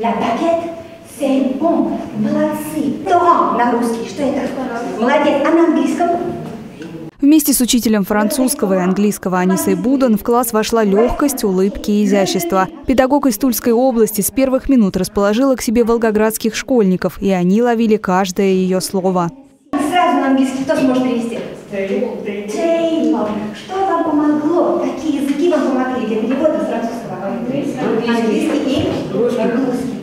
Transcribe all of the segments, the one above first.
La baguette, c'est bon. Молодцы. Торан на русский. Что это? Молодец. А на английском? Вместе с учителем французского и английского Анисой Будан в класс вошла легкость, улыбки и изящество. Педагог из Тульской области с первых минут расположила к себе волгоградских школьников, и они ловили каждое ее слово. Сразу на английский кто сможет перевести? Что вам помогло? Какие языки вам помогли для перевода с французского? Английский и русский.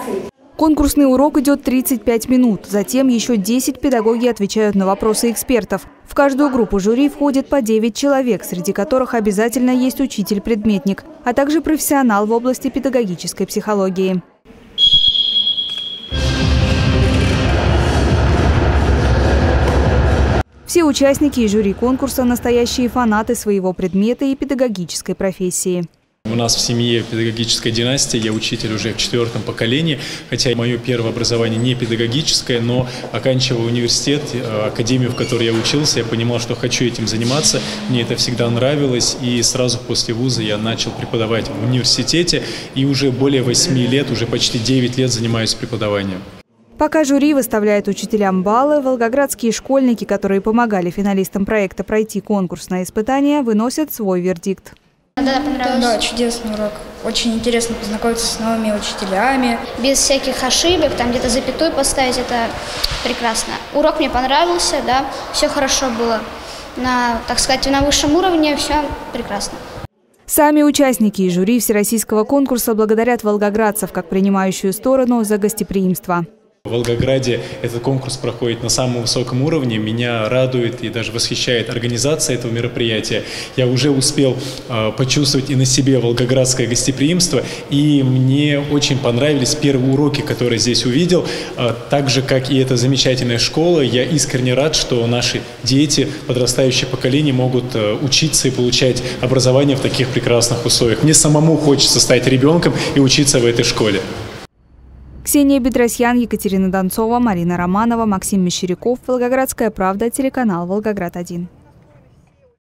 Молодцы. Конкурсный урок идет 35 минут. Затем еще 10 педагоги отвечают на вопросы экспертов. В каждую группу жюри входит по 9 человек, среди которых обязательно есть учитель-предметник, а также профессионал в области педагогической психологии. Все участники и жюри конкурса – настоящие фанаты своего предмета и педагогической профессии. У нас в семье педагогическая династия, я учитель уже в четвертом поколении, хотя мое первое образование не педагогическое, но оканчивая университет, э, академию, в которой я учился, я понимал, что хочу этим заниматься, мне это всегда нравилось, и сразу после вуза я начал преподавать в университете, и уже более восьми лет, уже почти девять лет занимаюсь преподаванием. Пока жюри выставляет учителям баллы, волгоградские школьники, которые помогали финалистам проекта пройти конкурсное испытание, выносят свой вердикт. Да, понравилось. Да, чудесный урок. Очень интересно познакомиться с новыми учителями. Без всяких ошибок, там где-то запятую поставить, это прекрасно. Урок мне понравился, да, все хорошо было. На, так сказать, на высшем уровне все прекрасно. Сами участники и жюри всероссийского конкурса благодарят волгоградцев как принимающую сторону за гостеприимство. Волгограде этот конкурс проходит на самом высоком уровне. Меня радует и даже восхищает организация этого мероприятия. Я уже успел э, почувствовать и на себе волгоградское гостеприимство, и мне очень понравились первые уроки, которые здесь увидел. Э, так же, как и эта замечательная школа, я искренне рад, что наши дети, подрастающее поколение, могут э, учиться и получать образование в таких прекрасных условиях. Мне самому хочется стать ребенком и учиться в этой школе. Ксения Бедросьян, Екатерина Донцова, Марина Романова, Максим Мещеряков, Волгоградская правда, телеканал «Волгоград-1».